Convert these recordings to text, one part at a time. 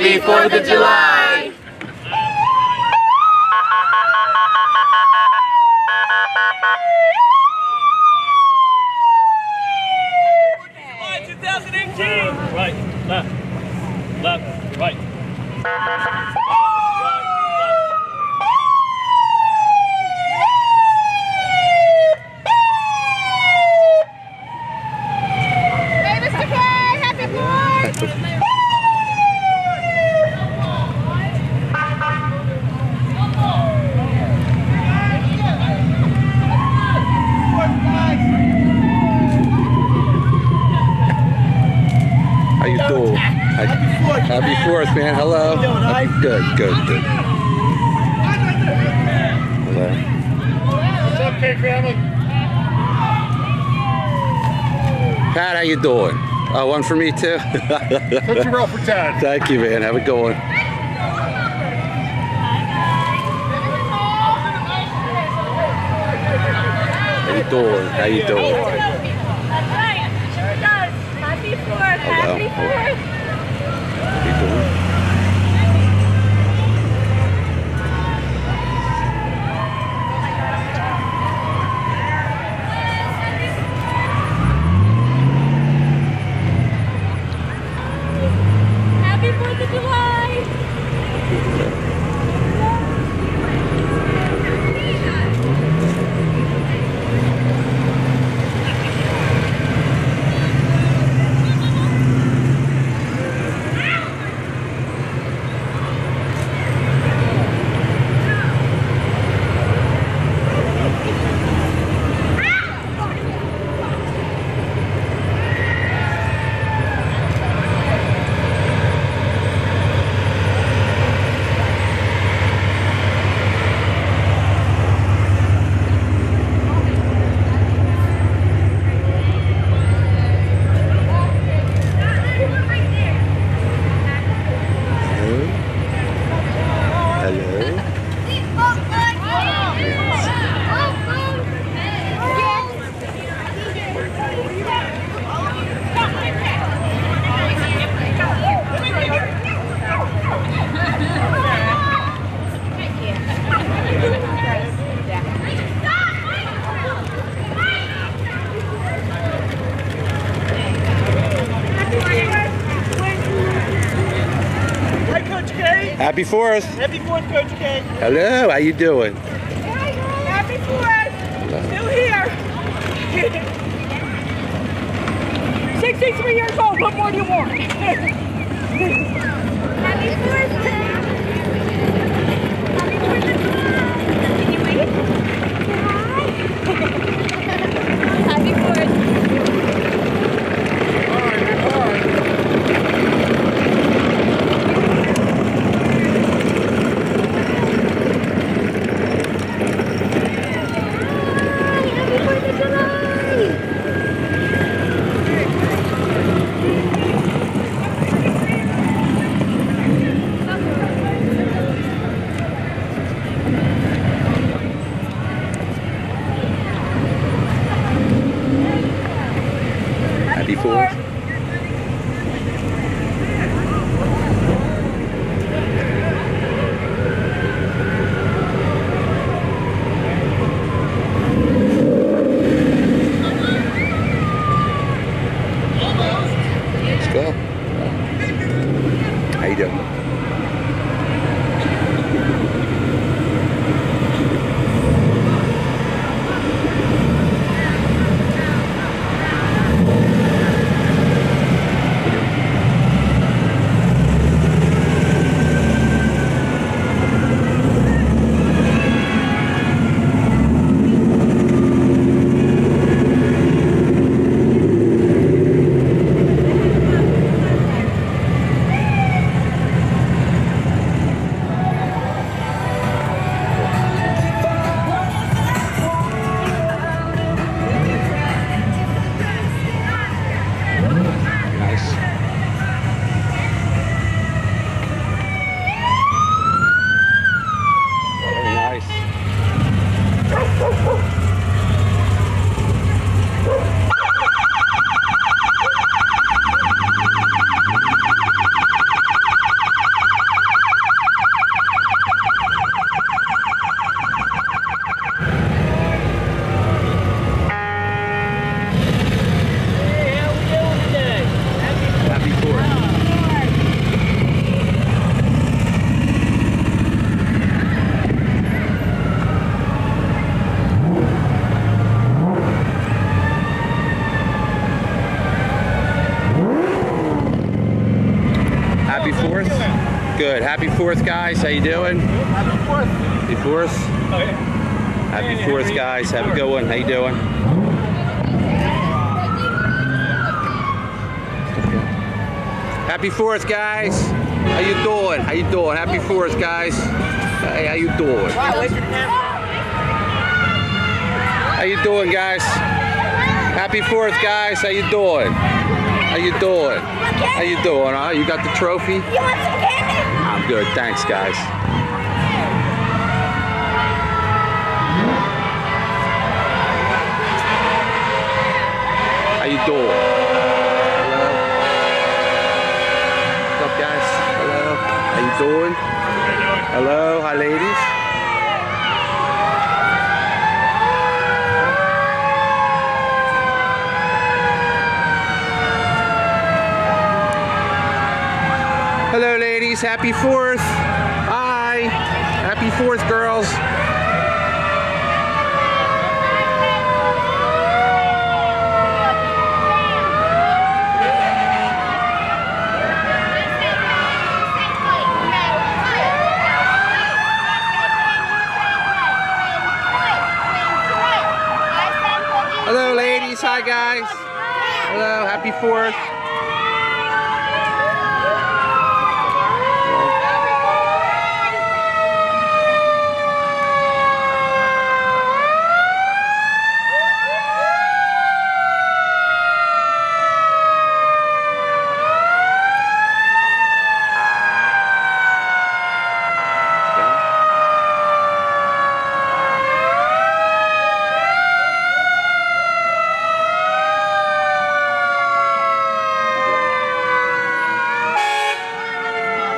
Happy 4th of July! July 2018! Right, left, left, right. Right, left. Hey, Mr. K, happy Fourth! How you doing? Happy Fourth, man. Hello. Good, good, good. Hello. What's up, K family? Pat, how you doing? Oh, one for me too. Put your roll for Tad. Thank you, man. Have a good one. How you doing? How you doing? That's right. Sure does. Happy Fourth. Oh, Hello. Happy Fourth. Happy 4th, Coach K. Hello. How you doing? Happy Fourth. Still here. 63 years old. What more do you want? Happy Fourth, guys. How you doing? Happy fourth. Happy Fourth. Oh, yeah. Happy Fourth, guys. Have a good one. How you doing? Happy Fourth, guys. How you doing? How you doing? Happy Fourth, guys. Hey, how you doing? How you doing, guys? Happy Fourth, guys. How you doing? How you doing? How you doing? Huh? You got the trophy? You want some candy? I'm good. Thanks, guys. How you doing? Hello? What's up, guys? Hello? How you doing? Hello? Hi, ladies? Happy 4th. Hi. Happy 4th, girls. Hello, ladies. Hi, guys. Hello. Happy 4th.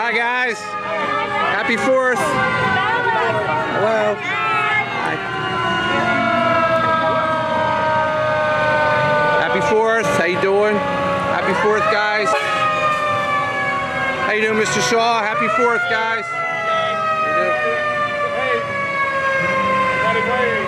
Hi, guys. Happy 4th. Hello. Hi. Happy 4th. How you doing? Happy 4th, guys. How you doing, Mr. Shaw? Happy 4th, guys. Hey.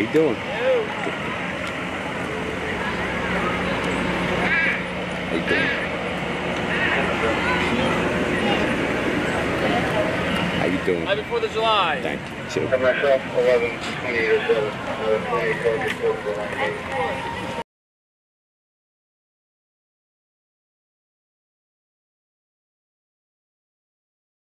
How you doing? How you doing? How you doing? Happy 4th of July. Thank you. So, myself, 11, 28 or so, 11, 28, 24,